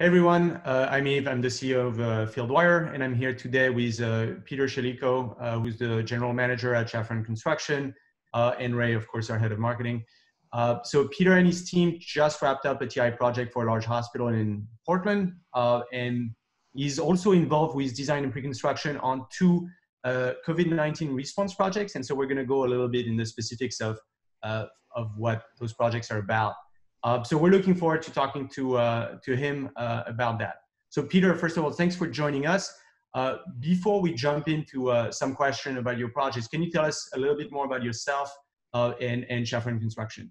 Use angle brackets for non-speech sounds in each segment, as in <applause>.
Hey everyone, uh, I'm Yves. I'm the CEO of uh, Fieldwire, and I'm here today with uh, Peter Chelico, uh, who's the general manager at Schaffran Construction, uh, and Ray, of course, our head of marketing. Uh, so Peter and his team just wrapped up a TI project for a large hospital in Portland, and he's also involved with design and pre-construction on two COVID-19 response projects. And so we're going to go a little bit in the specifics of of what those projects are about. Uh, so we're looking forward to talking to, uh, to him uh, about that. So Peter, first of all, thanks for joining us. Uh, before we jump into uh, some question about your projects, can you tell us a little bit more about yourself uh, and, and Schaffran Construction?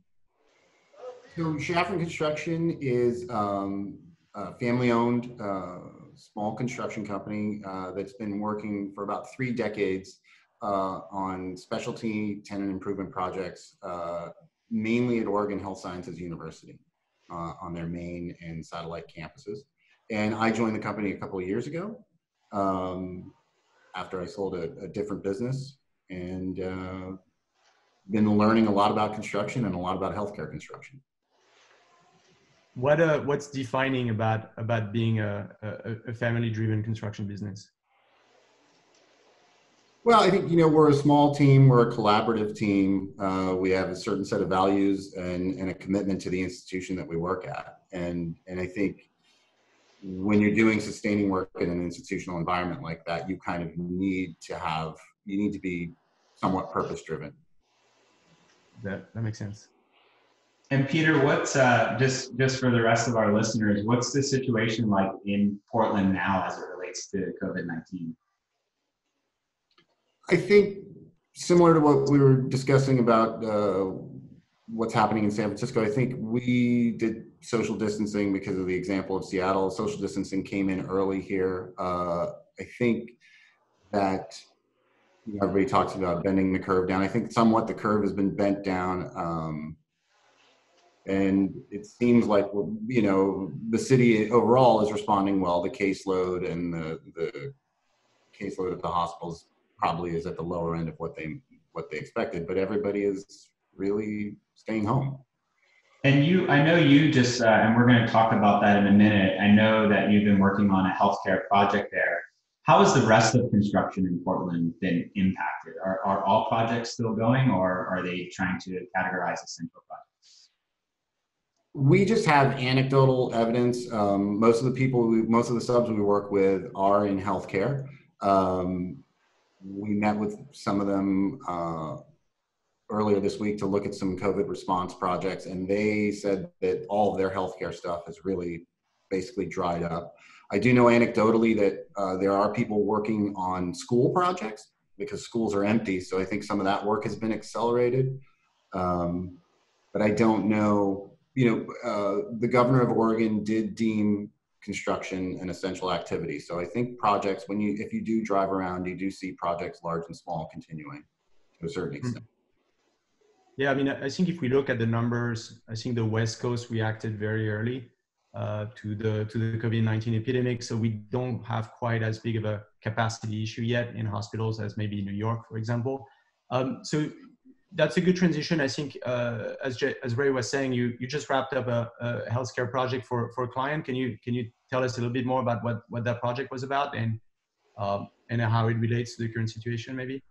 So Schaffran Construction is um, a family-owned small construction company that's been working for about three decades on specialty tenant improvement projects mainly at Oregon Health Sciences University uh, on their main and satellite campuses. And I joined the company a couple of years ago um, after I sold a, a different business and uh, been learning a lot about construction and a lot about healthcare construction. What uh, what's defining about about being a, a, a family driven construction business? Well, I think you know we're a small team. We're a collaborative team. Uh, we have a certain set of values and, and a commitment to the institution that we work at. And and I think when you're doing sustaining work in an institutional environment like that, you kind of need to have you need to be somewhat purpose driven. That that makes sense. And Peter, what's uh, just just for the rest of our listeners, what's the situation like in Portland now as it relates to COVID nineteen? I think similar to what we were discussing about uh, what's happening in San Francisco, I think we did social distancing because of the example of Seattle. Social distancing came in early here. Uh, I think that you know, everybody talks about bending the curve down. I think somewhat the curve has been bent down. Um, and it seems like you know the city overall is responding well. The caseload and the the caseload at the hospitals probably is at the lower end of what they what they expected, but everybody is really staying home. And you, I know you just, uh, and we're going to talk about that in a minute. I know that you've been working on a healthcare project there. How has the rest of construction in Portland been impacted? Are, are all projects still going, or are they trying to categorize as central projects? We just have anecdotal evidence. Um, most of the people, we, most of the subs we work with are in healthcare. Um, we met with some of them uh, earlier this week to look at some COVID response projects, and they said that all of their healthcare stuff has really basically dried up. I do know anecdotally that uh, there are people working on school projects because schools are empty, so I think some of that work has been accelerated. Um, but I don't know. You know, uh, the governor of Oregon did deem construction and essential activity. So I think projects, when you, if you do drive around, you do see projects large and small continuing to a certain hmm. extent. Yeah, I mean, I think if we look at the numbers, I think the West Coast reacted very early uh, to the to the COVID-19 epidemic. So we don't have quite as big of a capacity issue yet in hospitals as maybe New York, for example. Um, so that's a good transition. I think, uh, as, as Ray was saying, you, you just wrapped up a, a, healthcare project for, for a client. Can you can you tell us a little bit more about what, what that project was about and um, and how it relates to the current situation, maybe?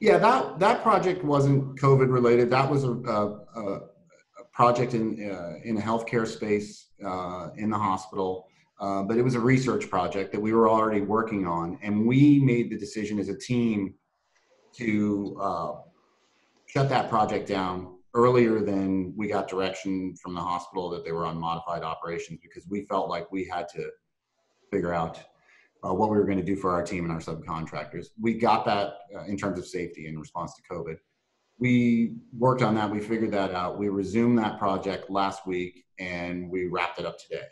Yeah, that that project wasn't COVID related. That was a, a, a project in uh, in a healthcare space uh, in the hospital. Uh, but it was a research project that we were already working on, and we made the decision as a team to uh, shut that project down earlier than we got direction from the hospital that they were on modified operations because we felt like we had to figure out uh, what we were going to do for our team and our subcontractors. We got that uh, in terms of safety in response to COVID. We worked on that. We figured that out. We resumed that project last week and we wrapped it up today.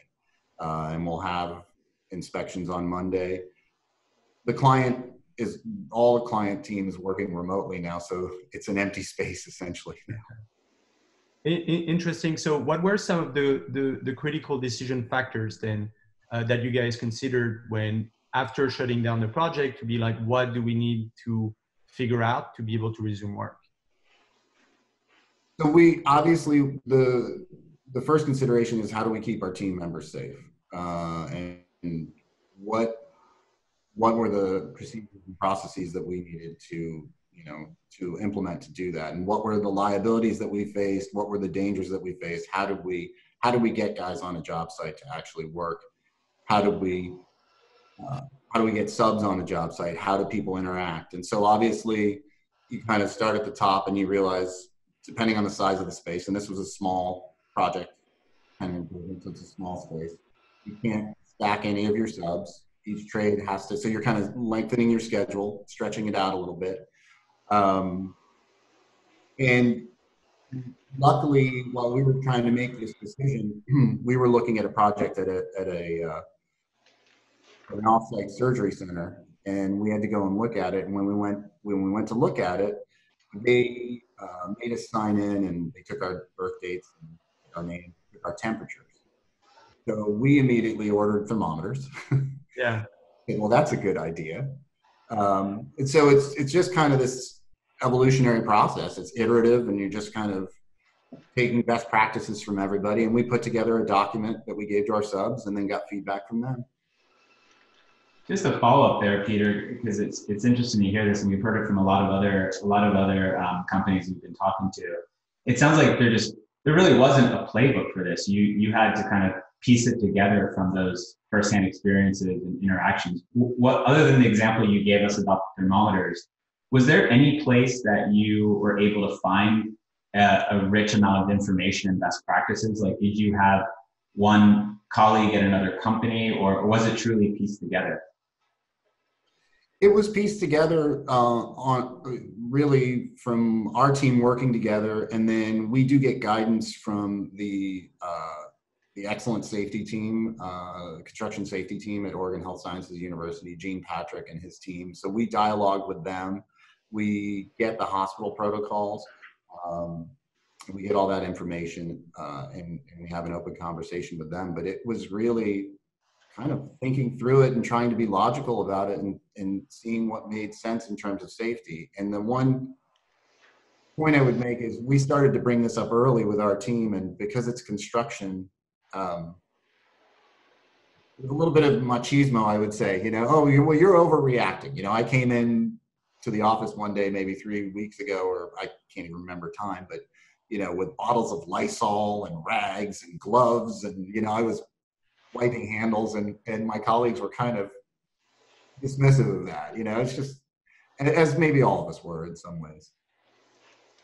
Uh, and we'll have inspections on Monday. The client is all the client teams working remotely now, so it's an empty space essentially now. Interesting. So, what were some of the the, the critical decision factors then uh, that you guys considered when after shutting down the project to be like, what do we need to figure out to be able to resume work? So we obviously the the first consideration is how do we keep our team members safe. uh, and what what were the procedures and processes that we needed to you know to implement to do that? And what were the liabilities that we faced? What were the dangers that we faced? How did we how do we get guys on a job site to actually work? How do we uh, how do we get subs on a job site? How do people interact? And so obviously you kind of start at the top and you realize depending on the size of the space and this was a small project kind of it's a small space you can't stack any of your subs each trade has to so you're kind of lengthening your schedule stretching it out a little bit um, and luckily, while we were trying to make this decision, <clears throat> we were looking at a project at a, at a uh, an offsite surgery center, and we had to go and look at it. And when we went when we went to look at it, they uh, made us sign in, and they took our birth dates and our name, our temperatures. So we immediately ordered thermometers. <laughs> Yeah. well, that's a good idea. Um, and so it's it's just kind of this evolutionary process. It's iterative, and you're just kind of taking best practices from everybody. And we put together a document that we gave to our subs, and then got feedback from them. Just a follow up there, Peter, because it's it's interesting to hear this, and we've heard it from a lot of other a lot of other um, companies we've been talking to. It sounds like there just there really wasn't a playbook for this. You you had to kind of piece it together from those firsthand experiences and interactions. What other than the example you gave us about the thermometers, was there any place that you were able to find a, a, rich amount of information and best practices? Like, did you have one colleague at another company, or, was it truly pieced together? It was pieced together uh, on really from our team working together, and then we do get guidance from the uh, the excellent safety team, uh, construction safety team at Oregon Health Sciences University, Gene Patrick and his team. So we dialogue with them we get the hospital protocols. Um, we get all that information uh, and, and, we have an open conversation with them. But it was really kind of thinking through it and trying to be logical about it and, and seeing what made sense in terms of safety. And the one point I would make is we started to bring this up early with our team, and because it's construction, um, a little bit of machismo, I would say. You know, oh, you're, well, you're overreacting. You know, I came in to the office one day, maybe three weeks ago, or I can't even remember time, but you know, with bottles of Lysol and rags and gloves, and you know, I was wiping handles, and and my colleagues were kind of dismissive of that. You know, it's just as maybe all of us were in some ways.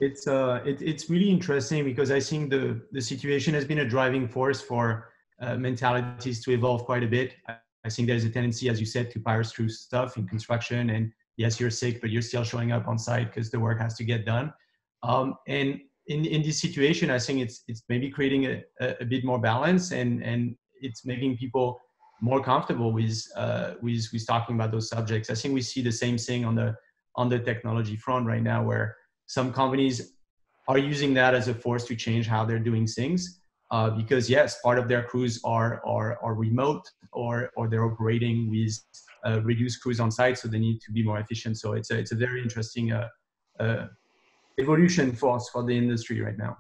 It's uh, it, it's really interesting because I think the the situation has been a driving force for uh, mentalities to evolve quite a bit. I think there's a tendency, as you said, to power through stuff in construction and yes, you're sick, but you're still showing up on site because the work has to get done. Um, and in, in this situation, I think it's it's maybe creating a, a, bit more balance and and it's making people more comfortable with uh, with with talking about those subjects. I think we see the same thing on the on the technology front right now, where some companies are using that as a force to change how they're doing things. Uh, because yes, part of their crews are are are remote or or they're operating with uh, reduce crews on site, so they need to be more efficient. So it's a, it's a very interesting uh, uh, evolution force for the industry right now.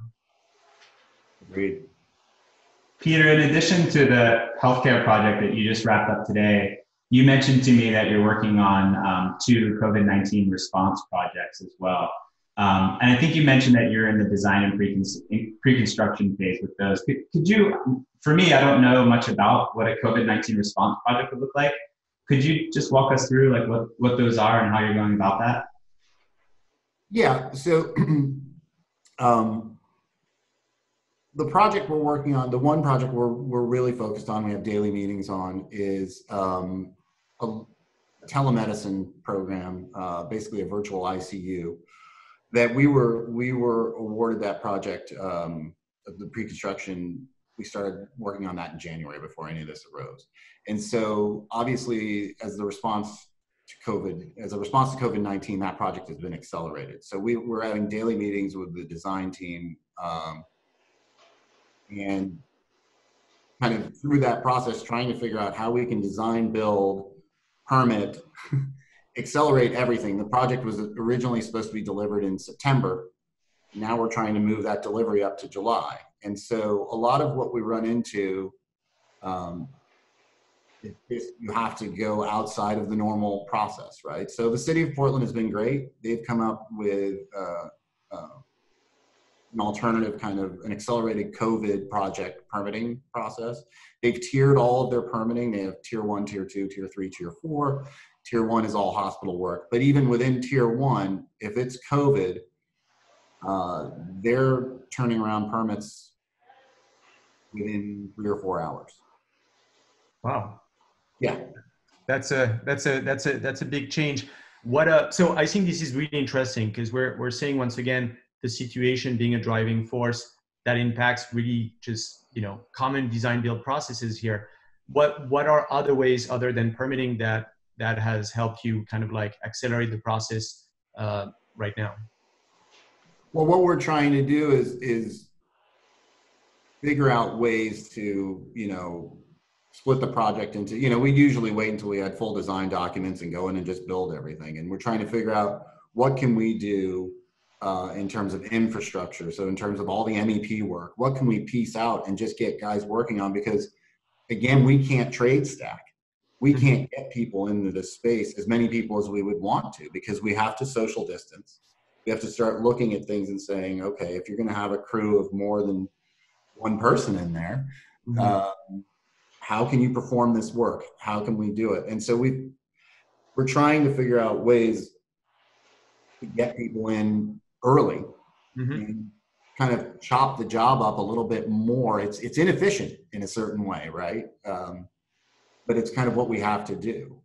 Agreed. Peter, in addition to the healthcare project that you just wrapped up today, you mentioned to me that you're working on um, two COVID 19 response projects as well. Um, and I think you mentioned that you're in the design and pre construction phase with those. Could, could, you, for me, I don't know much about what a COVID 19 response project would look like. Could you just walk us through like what, what those are and how you're going about that? Yeah. So <clears throat> um, the project we're working on, the one project we're, we're really focused on, we have daily meetings on, is um, a telemedicine program, uh, basically a virtual ICU. That we were we were awarded that project, um, the pre-construction we started working on that in January before any of this arose. And so obviously as the response to COVID, as a response to COVID-19, that project has been accelerated. So we, we're having daily meetings with the design team um, and kind of through that process, trying to figure out how we can design, build, permit, accelerate everything. The project was originally supposed to be delivered in September. Now we're trying to move that delivery up to July. And so a lot of what we run into um, you have to go outside of the normal process, right? So the city of Portland has been great. They've come up with uh, uh, an alternative kind of an accelerated COVID project permitting process. They've tiered all of their permitting. They have tier one, tier two, tier three, tier four. Tier one is all hospital work. But even within tier one, if it's COVID, uh, they're turning around permits within three or four hours. Wow. Yeah. That's a that's a that's a that's a big change. What uh so I think this is really interesting because we're we're seeing once again the situation being a driving force that impacts really just you know common design build processes here. What what are other ways other than permitting that that has helped you kind of like accelerate the process uh, right now? Well, what we're trying to do is is figure out ways to you know split the project into you know we usually wait until we had full design documents and go in and just build everything. And we're trying to figure out what can we do uh, in terms of infrastructure. So in terms of all the mep work what can we piece out and just get guys working on? Because again we can't trade stack we mm-hmm. can't get people into this space as many people as we would want to because we have to social distance we have to start looking at things and saying okay if you're going to have a crew of more than one person in there mm-hmm. um, how can you perform this work how can we do it and so we we're trying to figure out ways to get people in early mm-hmm. and kind of chop the job up a little bit more it's it's inefficient in a certain way right um, but it's kind of what we have to do.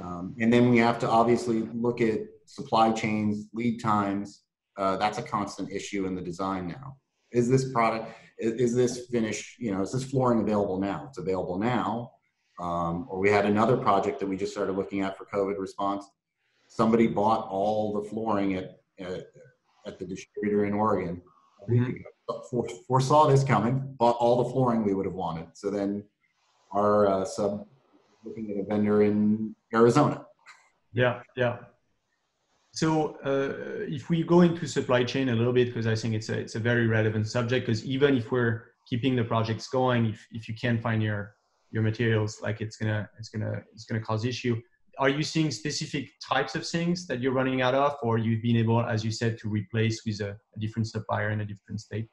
Um, and then we have to obviously look at supply chains lead times. Uh, that's a constant issue in the design now. Is this product is, is, this finish you know is this flooring available now? It's available now. Um, or we had another project that we just started looking at for covid response. Somebody bought all the flooring at at, at the distributor in oregon. Mm-hmm. foresaw this coming bought all the flooring we would have wanted. So then our uh, sub looking at a vendor in arizona yeah yeah so uh, if we go into supply chain a little bit, because I think it's a, it's a very relevant subject, because even if we're keeping the projects going, if, if you can't find your, your materials, like it's gonna, it's gonna, it's gonna cause issue. Are you seeing specific types of things that you're running out of, or you've been able, as you said, to replace with a, a different supplier in a different state?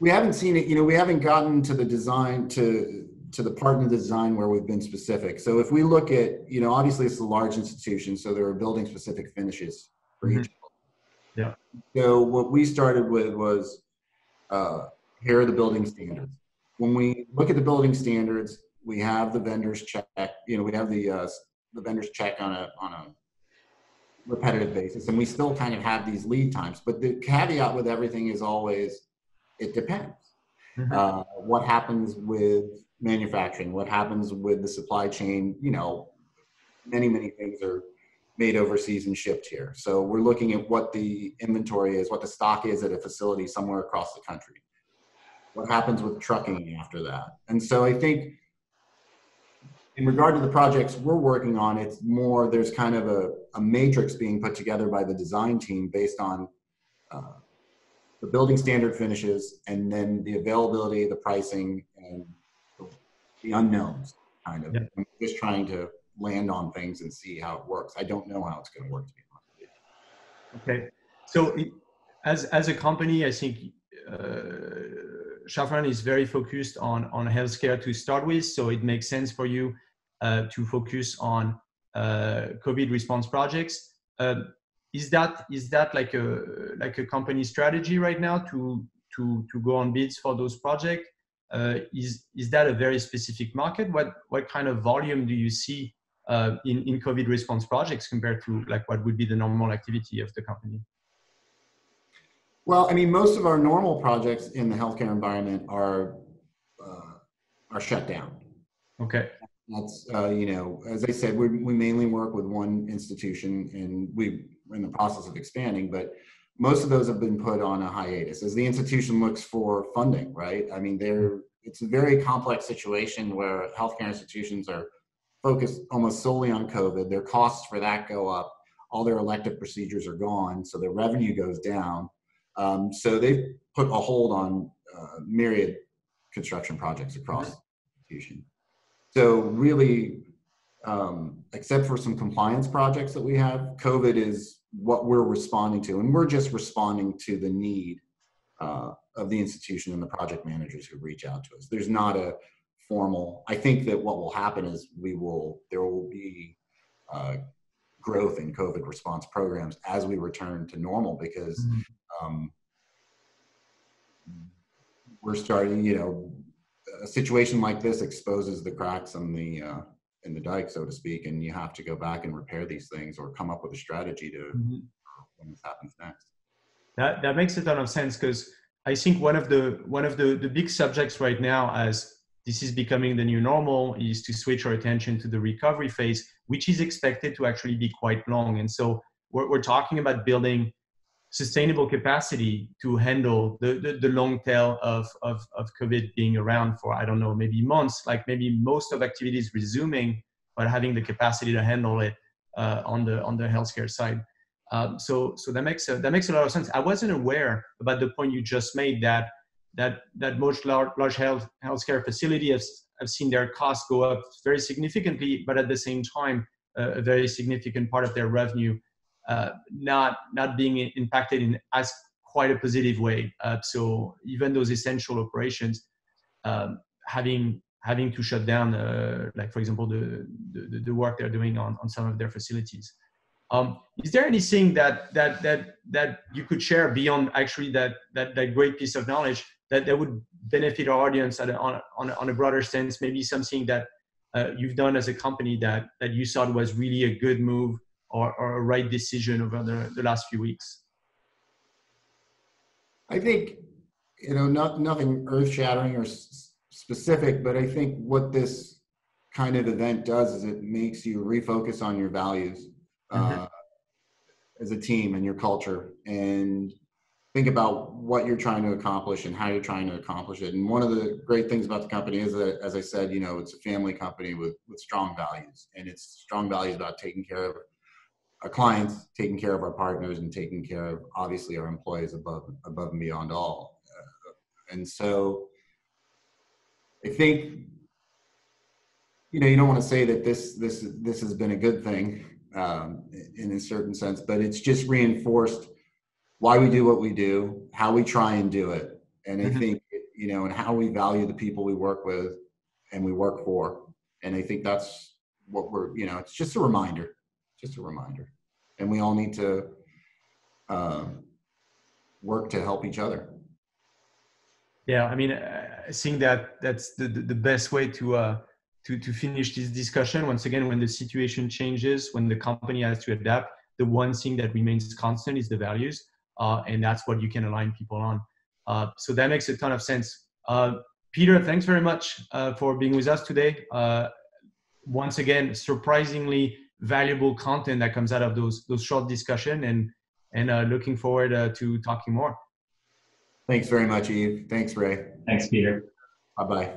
We haven't seen it, you know, we haven't gotten to the design to to the part in the design where we've been specific. So if we look at, you know, obviously it's a large institution, so there are building specific finishes for mm-hmm. each. Yeah. So what we started with was, uh, here are the building standards. When we look at the building standards, we have the vendors check. You know, we have the uh, the vendors check on a on a repetitive basis, and we still kind of have these lead times. But the caveat with everything is always, it depends. Mm-hmm. Uh, what happens with manufacturing, what happens with the supply chain, you know, many, many things are made overseas and shipped here. So we're looking at what the inventory is, what the stock is at a facility somewhere across the country. What happens with trucking after that? And so I think in regard to the projects we're working on, it's more, there's kind of a, a matrix being put together by the design team based on uh, the building standard finishes and then the availability, the pricing, and the unknowns, kind of. I'm just trying to land on things and see how it works. I don't know how it's going to work, to be honest Okay. So, as, as a company, I think uh, is very focused on, on healthcare to start with. So, it makes sense for you uh, to focus on uh, COVID response projects. Uh, is that is that like a like a company strategy right now to to to go on bids for those projects? uh, is is that a very specific market? What what kind of volume do you see uh, in in COVID response projects compared to like what would be the normal activity of the company? Well, I mean, most of our normal projects in the healthcare environment are uh, are shut down. Okay. That's uh, you know, as I said, we we mainly work with one institution, and we in the process of expanding, but most of those have been put on a hiatus as the institution looks for funding, right? I mean, they're, it's a very complex situation where healthcare institutions are focused almost solely on COVID. Their costs for that go up. All their elective procedures are gone, so their revenue goes down. Um, so they've put a hold on uh, myriad construction projects across the institution. So really, um, except for some compliance projects that we have, COVID is what we're responding to, and we're just responding to the need uh, of the institution and the project managers who reach out to us. There's not a formal. I think that what will happen is we will there will be uh, growth in COVID response programs as we return to normal because mm-hmm. um, we're starting. You know, a situation like this exposes the cracks in the uh, in the dike, so to speak, and you have to go back and repair these things or come up with a strategy to mm-hmm. when this happens next. That that makes a ton of sense because I think one of the one of the, the big subjects right now as this is becoming the new normal is to switch our attention to the recovery phase, which is expected to actually be quite long. And so we're, we're talking about building sustainable capacity to handle the, the, the, long tail of, of, of COVID being around for, I don't know, maybe months, like maybe most of activities resuming, but having the capacity to handle it uh, on, the, on the healthcare side. Um, so so that makes a, that makes a lot of sense. I wasn't aware about the point you just made that that that most large, large health healthcare facility has have seen their costs go up very significantly, but at the same time, uh, a very significant part of their revenue uh, not not being impacted in as quite a positive way. Uh, so even those essential operations um, having having to shut down, uh, like for example, the, the, the work they're doing on on some of their facilities. Um, is there anything that that that that you could share beyond actually that that that great piece of knowledge that that would benefit our audience a, on on on a broader sense? Maybe something that uh, you've done as a company that that you thought was really a good move or, or a right decision over the, the last few weeks. I think you know not nothing earth shattering or s- specific, but I think what this kind of event does is it makes you refocus on your values mm-hmm. uh, as a team and your culture and think about what you're trying to accomplish and how you're trying to accomplish it. And one of the great things about the company is that, as I said, you know, it's a family company with, with strong values and it's strong values about taking care of our clients, taking care of our partners and taking care of obviously our employees above, above and beyond all. Uh, and so I think, you know, you don't want to say that this, this, this has been a good thing um, in a certain sense, but it's just reinforced why we do what we do, how we try and do it. And I mm-hmm. think, you know, and how we value the people we work with and we work for. And I think that's what we're, you know, it's just a reminder, just a reminder. And we all need to uh, work to help each other. Yeah, I mean, I think that that's the, the, best way to uh, to, to finish this discussion, once again, when the situation changes, when the company has to adapt, the one thing that remains constant is the values. Uh, and that's what you can align people on. Uh, so that makes a ton of sense. Uh, Peter, thanks very much uh, for being with us today. Uh, once again, surprisingly valuable content that comes out of those those short discussion, and and uh, looking forward to talking more. Thanks very much, Yves. Thanks, Ray. Thanks, Peter. Bye bye.